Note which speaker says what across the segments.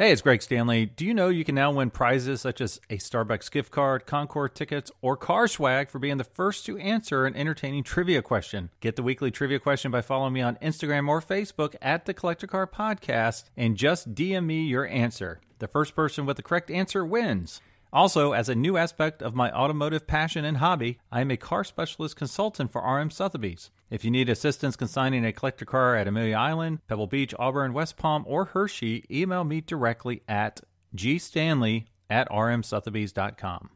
Speaker 1: Hey, it's Greg Stanley. Do you know you can now win prizes such as a Starbucks gift card, Concours tickets, or car swag for being the first to answer an entertaining trivia question? Get the weekly trivia question by following me on Instagram or Facebook at the Collector Car Podcast and just DM me your answer. The first person with the correct answer wins. Also, as a new aspect of my automotive passion and hobby, I am a car specialist consultant for RM Sotheby's. If you need assistance consigning a collector car at Amelia Island, Pebble Beach, Auburn, West Palm, or Hershey, email me directly at gstanley at rmsotheby's.com.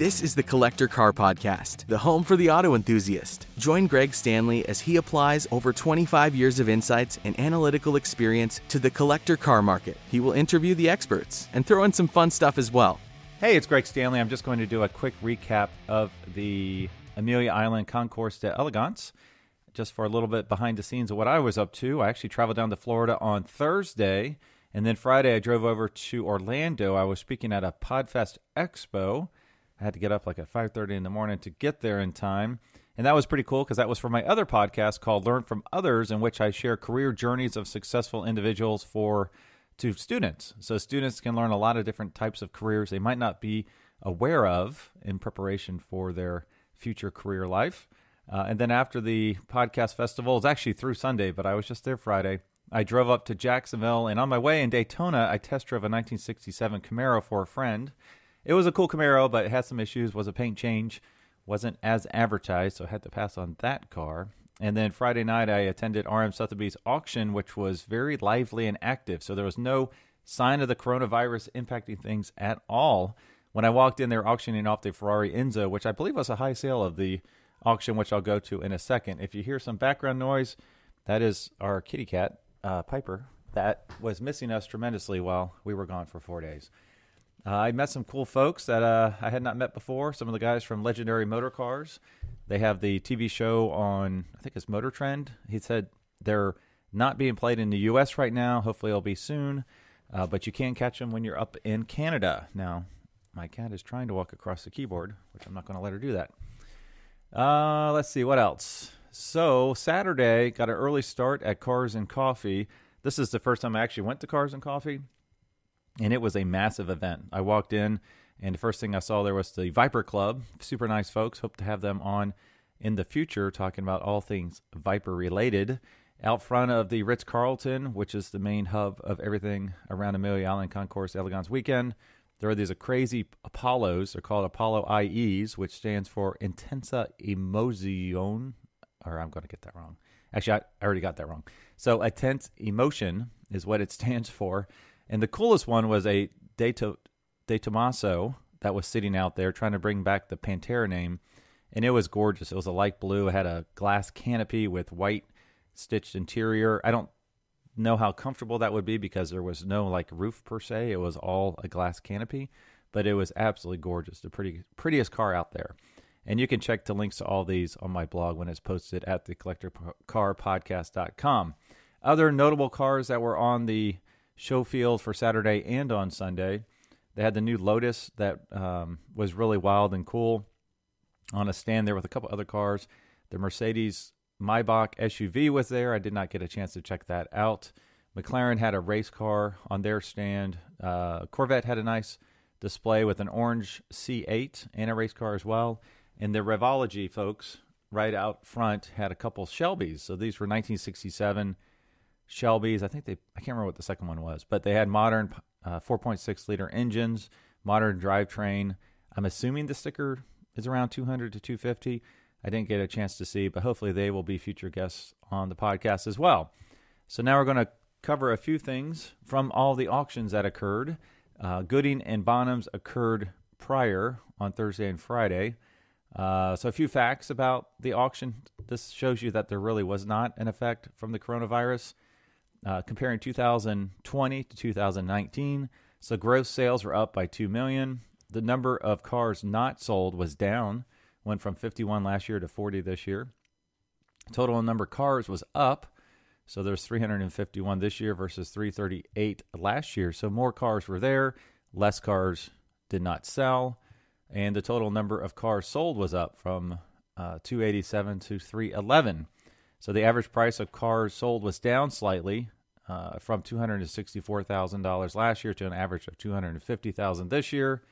Speaker 2: This is the Collector Car Podcast, the home for the auto enthusiast. Join Greg Stanley as he applies over 25 years of insights and analytical experience to the collector car market. He will interview the experts and throw in some fun stuff as well.
Speaker 1: Hey, it's Greg Stanley. I'm just going to do a quick recap of the Amelia Island Concours d'Elegance, just for a little bit behind the scenes of what I was up to. I actually traveled down to Florida on Thursday, and then Friday I drove over to Orlando. I was speaking at a Podfest Expo I had to get up like at 5:30 in the morning to get there in time. And that was pretty cool because that was for my other podcast called Learn from Others in which I share career journeys of successful individuals for to students. So students can learn a lot of different types of careers they might not be aware of in preparation for their future career life. Uh, and then after the podcast festival, it's actually through Sunday, but I was just there Friday. I drove up to Jacksonville, and on my way in Daytona, I test drove a 1967 Camaro for a friend. It was a cool Camaro, but it had some issues. Was a paint change, wasn't as advertised, so I had to pass on that car. And then Friday night, I attended RM Sotheby's auction, which was very lively and active. So there was no sign of the coronavirus impacting things at all. When I walked in, they were auctioning off the Ferrari Enzo, which I believe was a high sale of the auction, which I'll go to in a second. If you hear some background noise, that is our kitty cat, uh, Piper, that was missing us tremendously while we were gone for four days. Uh, I met some cool folks that uh, I had not met before. Some of the guys from Legendary Motor Cars. They have the TV show on, I think it's Motor Trend. He said they're not being played in the U.S. right now. Hopefully, it'll be soon. Uh, but you can catch them when you're up in Canada. Now, my cat is trying to walk across the keyboard, which I'm not going to let her do that. Uh, let's see what else. So Saturday got an early start at Cars and Coffee. This is the first time I actually went to Cars and Coffee and it was a massive event. I walked in, and the first thing I saw there was the Viper Club. Super nice folks. Hope to have them on in the future talking about all things Viper related. Out front of the Ritz Carlton, which is the main hub of everything around Amelia Island Concours Elegance weekend, there are these crazy Apollos. They're called Apollo IEs, which stands for Intensa Emozione. Or I'm going to get that wrong. Actually, I, already got that wrong. So, intense emotion is what it stands for. And the coolest one was a De, to- De Tomaso that was sitting out there trying to bring back the Pantera name. And it was gorgeous. It was a light blue. It had a glass canopy with white stitched interior. I don't know how comfortable that would be because there was no like roof per se. It was all a glass canopy, but it was absolutely gorgeous. The pretty prettiest car out there. And you can check the links to all these on my blog when it's posted at the collectorcarpodcast.com. Other notable cars that were on the show field for Saturday and on Sunday. They had the new Lotus that um, was really wild and cool on a stand there with a couple other cars. The Mercedes Maybach SUV was there. I did not get a chance to check that out. McLaren had a race car on their stand. Uh, Corvette had a nice display with an orange C8 and a race car as well. And the Revology folks right out front had a couple Shelbys. So these were 1967 Shelby's. I think they, I can't remember what the second one was, but they had modern uh, 4.6 liter engines, modern drivetrain. I'm assuming the sticker is around 200 to 250. I didn't get a chance to see, but hopefully they will be future guests on the podcast as well. So now we're going to cover a few things from all the auctions that occurred. Uh, Gooding and Bonhams occurred prior on Thursday and Friday. Uh, so a few facts about the auction. This shows you that there really was not an effect from the coronavirus uh, comparing 2020 to 2019. So gross sales were up by 2 million. The number of cars not sold was down, went from 51 last year to 40 this year. Total number of cars was up. So there's 351 this year versus 338 last year. So more cars were there, less cars did not sell, and the total number of cars sold was up from uh, 287 to 311. So the average price of cars sold was down slightly uh, from two hundred and sixty-four thousand dollars last year to an average of two hundred and fifty thousand this year.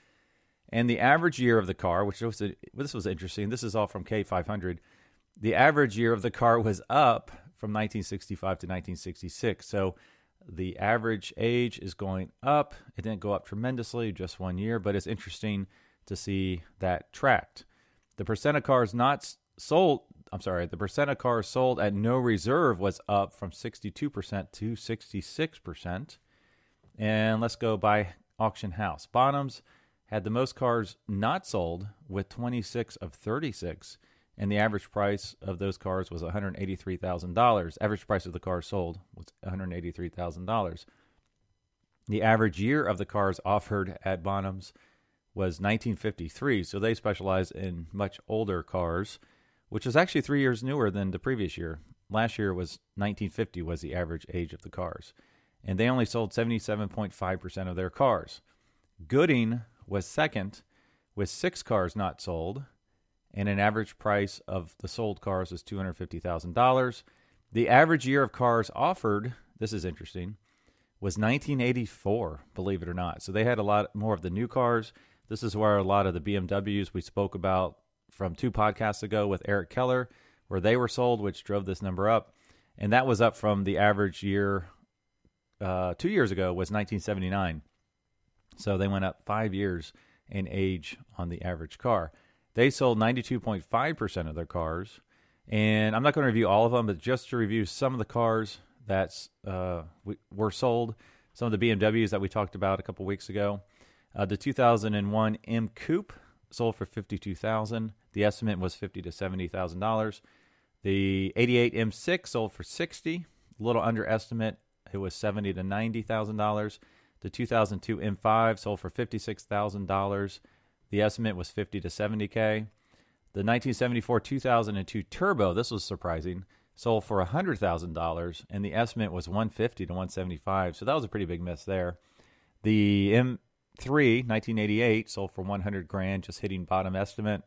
Speaker 1: And the average year of the car, which was this was interesting. This is all from K500. The average year of the car was up from 1965 to 1966. So the average age is going up. It didn't go up tremendously, just one year, but it's interesting to see that tracked. The percent of cars not sold, I'm sorry, the percent of cars sold at no reserve was up from 62% to 66%. And let's go by auction house. Bonhams had the most cars not sold with 26 of 36 and the average price of those cars was $183,000. Average price of the cars sold was $183,000. The average year of the cars offered at Bonhams was 1953, so they specialize in much older cars, which is actually 3 years newer than the previous year. Last year was 1950 was the average age of the cars. And they only sold 77.5% of their cars. Gooding was second with 6 cars not sold and an average price of the sold cars was $250,000. The average year of cars offered, this is interesting, was 1984, believe it or not. So they had a lot more of the new cars. This is where a lot of the BMWs we spoke about from two podcasts ago with Eric Keller, where they were sold, which drove this number up. And that was up from the average year uh, two years ago was 1979. So they went up five years in age on the average car. They sold 92.5% of their cars. And I'm not going to review all of them, but just to review some of the cars that uh, were sold, some of the BMWs that we talked about a couple weeks ago. Uh, the 2001 M Coupe sold for 52,000. The estimate was 50 to 70,000 dollars. The 88 M6 sold for 60, a little underestimate. It was 70 to 90 thousand dollars. The 2002 M5 sold for 56 thousand dollars. The estimate was 50 to 70K. The 1974 2002 Turbo, this was surprising, sold for $100,000 and the estimate was 150 to 175. So that was a pretty big miss there. The M3 1988 sold for 100 grand, just hitting bottom estimate.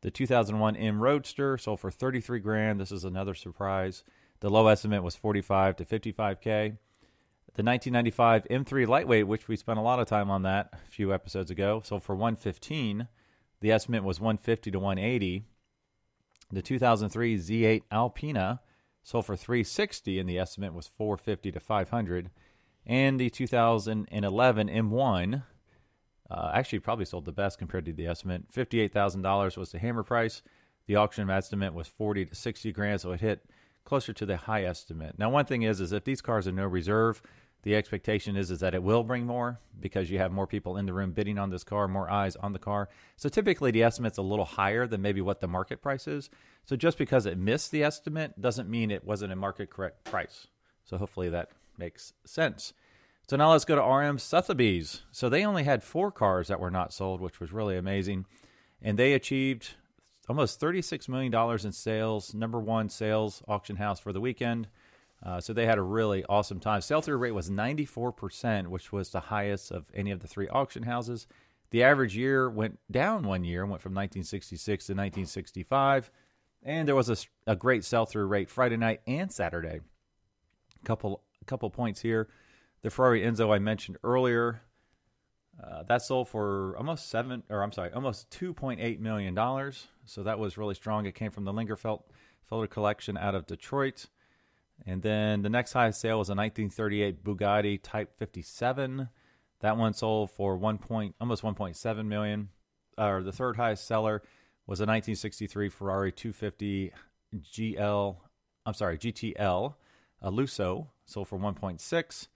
Speaker 1: The 2001 M Roadster sold for 33 grand. This is another surprise. The low estimate was 45 to 55k. The 1995 M3 Lightweight, which we spent a lot of time on that a few episodes ago, sold for 115. The estimate was 150 to 180. The 2003 Z8 Alpina sold for 360, and the estimate was 450 to 500. And the 2011 M1 uh, actually probably sold the best compared to the estimate. $58,000 was the hammer price. The auction estimate was 40 to 60 grand, so it hit closer to the high estimate. Now, one thing is, is if these cars are no reserve, the expectation is is that it will bring more because you have more people in the room bidding on this car, more eyes on the car. So typically the estimate's a little higher than maybe what the market price is. So just because it missed the estimate doesn't mean it wasn't a market correct price. So hopefully that makes sense. So now let's go to RM Sotheby's. So they only had four cars that were not sold, which was really amazing. And they achieved almost $36 million in sales, number one sales auction house for the weekend. Uh, so they had a really awesome time. Sell through rate was 94%, which was the highest of any of the three auction houses. The average year went down one year, went from 1966 to 1965. And there was a, a great sell through rate Friday night and Saturday. Couple couple points here. The Ferrari Enzo I mentioned earlier, uh, that sold for almost seven, or I'm sorry, almost 2.8 million dollars. So that was really strong. It came from the Lingerfeld Felder collection out of Detroit. And then the next highest sale was a 1938 Bugatti Type 57. That one sold for one point, almost 1.7 million. Or uh, the third highest seller was a 1963 Ferrari 250 GL. I'm sorry, GTL, a Lusso, sold for 1.6.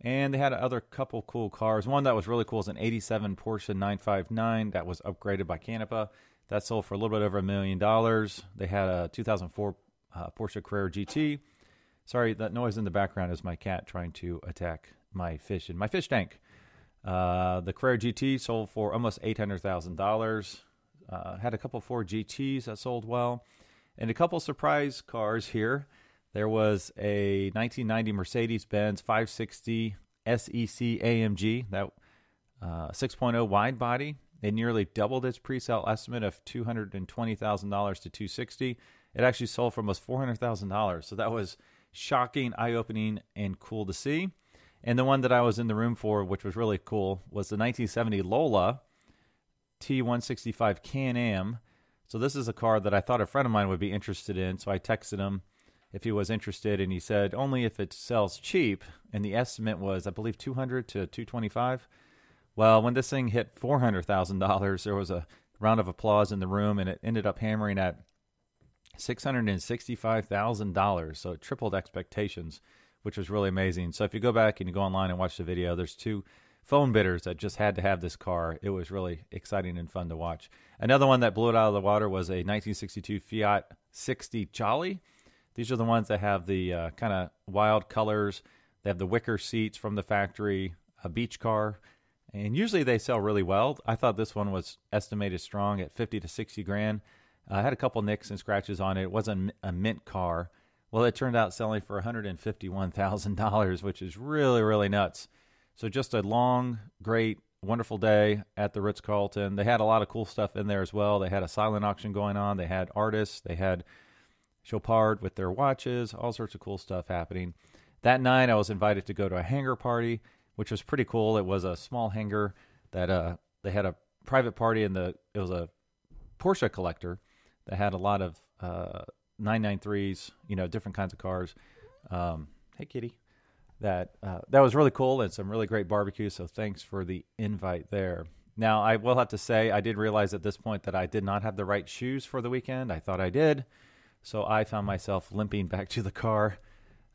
Speaker 1: And they had other couple cool cars. One that was really cool is an 87 Porsche 959 that was upgraded by Canepa. That sold for a little bit over a million dollars. They had a 2004 uh, Porsche Carrera GT Sorry, that noise in the background is my cat trying to attack my fish in my fish tank. Uh, the Carrera GT sold for almost eight hundred thousand uh, dollars. Had a couple Ford GTS that sold well, and a couple surprise cars here. There was a 1990 Mercedes-Benz 560 SEC AMG that uh, 6.0 wide body. It nearly doubled its pre-sale estimate of two hundred and twenty thousand dollars to two sixty. It actually sold for almost four hundred thousand dollars. So that was shocking, eye opening, and cool to see. And the one that I was in the room for, which was really cool, was the 1970 Lola T165 Can Am. So this is a car that I thought a friend of mine would be interested in. So I texted him if he was interested, and he said only if it sells cheap. And the estimate was, I believe, 200 to 225. Well, when this thing hit $400,000, there was a round of applause in the room, and it ended up hammering at $665,000. So it tripled expectations, which was really amazing. So if you go back and you go online and watch the video, there's two phone bidders that just had to have this car. It was really exciting and fun to watch. Another one that blew it out of the water was a 1962 Fiat 60 Jolly. These are the ones that have the uh, kind of wild colors. They have the wicker seats from the factory, a beach car, and usually they sell really well. I thought this one was estimated strong at 50 to 60 grand. Uh, I had a couple nicks and scratches on it. It wasn't a mint car. Well, it turned out selling for $151,000, which is really, really nuts. So just a long, great, wonderful day at the Ritz Carlton. They had a lot of cool stuff in there as well. They had a silent auction going on. They had artists. They had Chopard with their watches. All sorts of cool stuff happening. That night, I was invited to go to a hangar party, which was pretty cool. It was a small hangar that uh, they had a private party, and the it was a Porsche collector that had a lot of uh, 993s, you know, different kinds of cars. Um, hey, kitty. That uh, that was really cool and some really great barbecue. So thanks for the invite there. Now I will have to say I did realize at this point that I did not have the right shoes for the weekend. I thought I did, so I found myself limping back to the car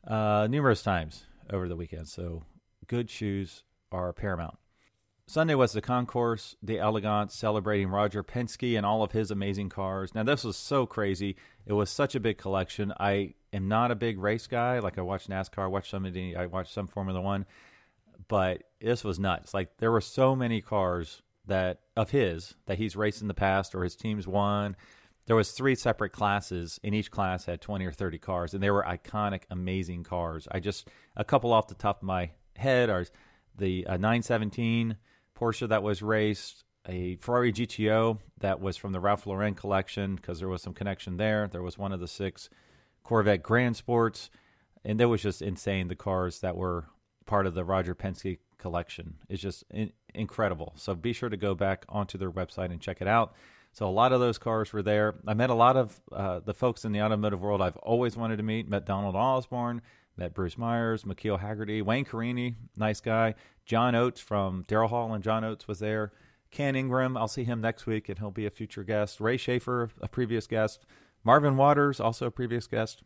Speaker 1: uh, numerous times over the weekend. So good shoes are paramount. Sunday was the Concours, the d'Elegance celebrating Roger Penske and all of his amazing cars. Now, this was so crazy. It was such a big collection. I am not a big race guy. Like, I watch NASCAR, I watch some, I watch some Formula One, but this was nuts. Like, there were so many cars that of his that he's raced in the past or his teams won. There was three separate classes, and each class had 20 or 30 cars, and they were iconic, amazing cars. I just, a couple off the top of my head are the uh, 917 Porsche that was raced, a Ferrari GTO that was from the Ralph Lauren collection because there was some connection there. There was one of the six Corvette Grand Sports, and that was just insane. The cars that were part of the Roger Penske collection is just in- incredible. So be sure to go back onto their website and check it out. So a lot of those cars were there. I met a lot of uh, the folks in the automotive world I've always wanted to meet. Met Donald Osborne, met Bruce Myers, McKeel Hagerty, Wayne Carini, nice guy. John Oates from Daryl Hall and John Oates was there. Ken Ingram, I'll see him next week and he'll be a future guest. Ray Schaefer, a previous guest. Marvin Waters, also a previous guest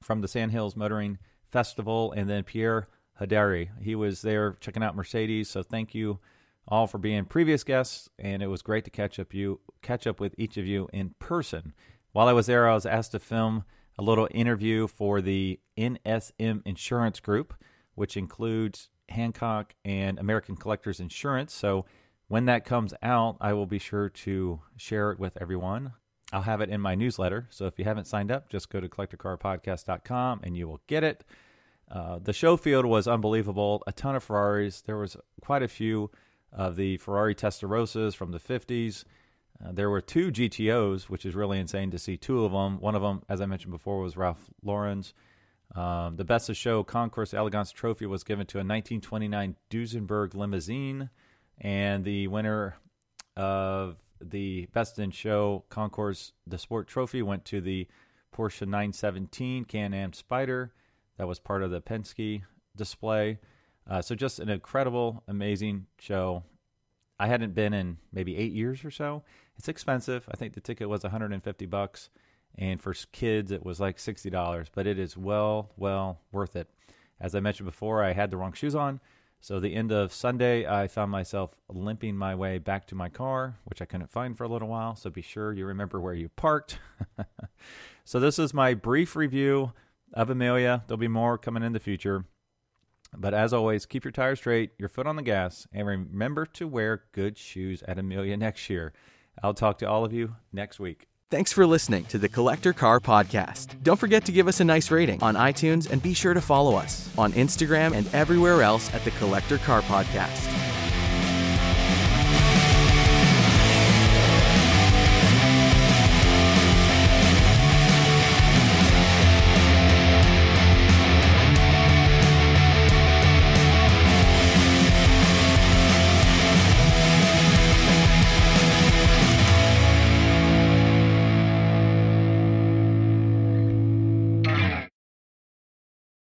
Speaker 1: from the Sand Hills Motoring Festival. And then Pierre Hedary, he was there checking out Mercedes. So thank you all for being previous guests, and it was great to catch up you catch up with each of you in person. While I was there, I was asked to film a little interview for the NSM Insurance Group, which includes Heacock and American Collectors Insurance. So when that comes out, I will be sure to share it with everyone. I'll have it in my newsletter. So if you haven't signed up, just go to collectorcarpodcast.com and you will get it. Uh, the show field was unbelievable. A ton of Ferraris. There was quite a few of the Ferrari Testarossas from the 50s. Uh, there were two GTOs, which is really insane to see two of them. One of them, as I mentioned before, was Ralph Lauren's. Um, the Best of Show Concours Elegance Trophy was given to a 1929 Duesenberg limousine, and the winner of the Best in Show Concours de Sport Trophy went to the Porsche 917 Can-Am Spider. That was part of the Penske display. Uh, so just an incredible, amazing show. I hadn't been in maybe eight years or so. It's expensive. I think the ticket was 150 bucks, and for kids it was like sixty dollars. But it is well, well worth it. As I mentioned before, I had the wrong shoes on, so the end of Sunday I found myself limping my way back to my car, which I couldn't find for a little while. So be sure you remember where you parked. so this is my brief review of Amelia. There'll be more coming in the future. But as always, keep your tires straight, your foot on the gas, and remember to wear good shoes at Amelia next year. I'll talk to all of you next week.
Speaker 2: Thanks for listening to the Collector Car Podcast. Don't forget to give us a nice rating on iTunes and be sure to follow us on Instagram and everywhere else at the Collector Car Podcast.